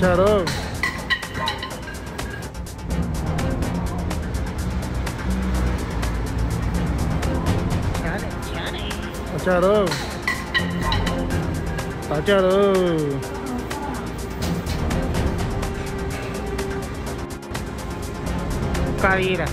Caramba! Tacarão! Tacarão! Caíra!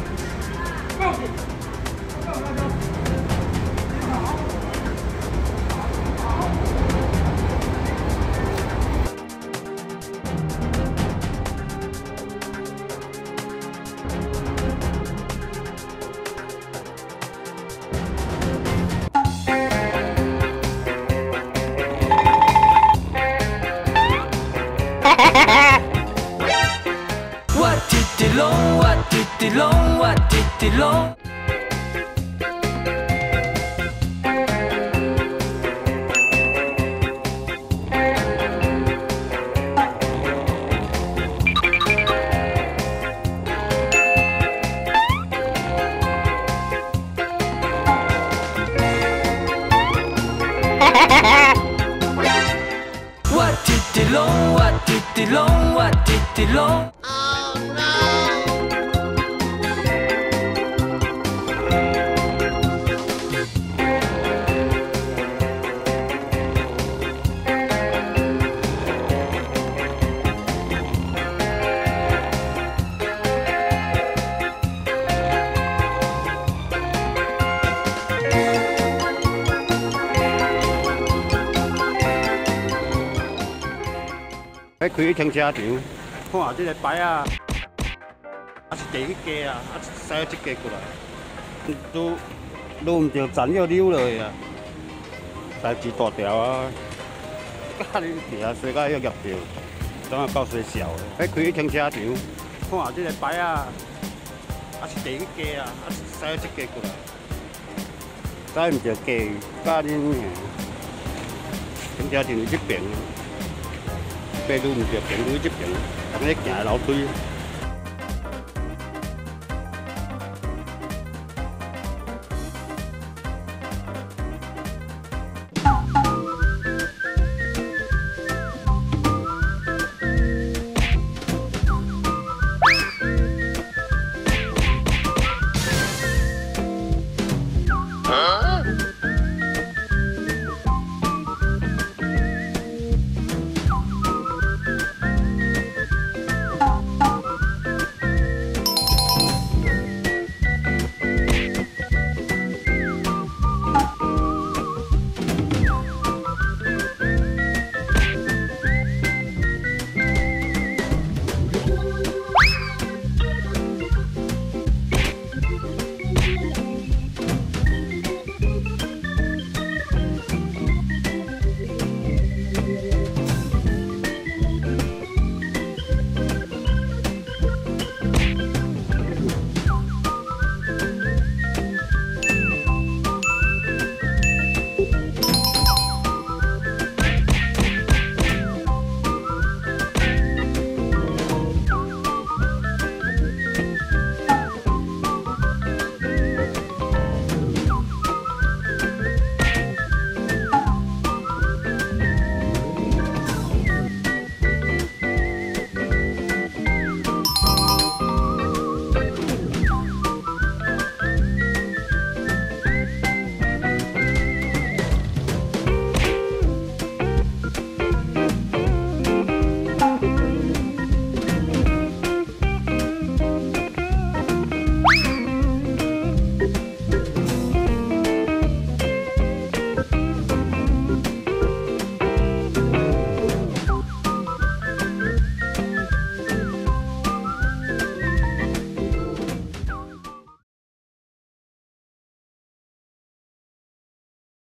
What did it long? What did it long? What did it long? 开起停车场，看下这个牌啊，啊是第一家啊，啊是塞一只车过来，都都唔着斩要溜落去啊，大事大条啊，加恁地啊，坐到迄个叶桥，等下到时的嘞。开起停车场，看下这个牌啊，还是第一家啊，啊是塞一只过来，塞唔着盖，加恁，停车场这边。bê đu một việc chẳng đuối chấp nhận cảm giác nhà lão tôi